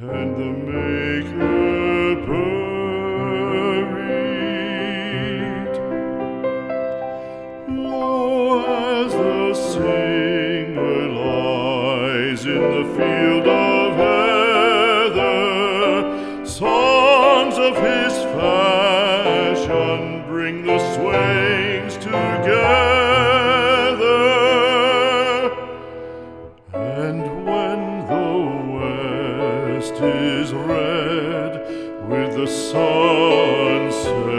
and the Maker buried. Low, as the singer lies in the field of heather, songs of his fashion bring the swain. is red with the sunset.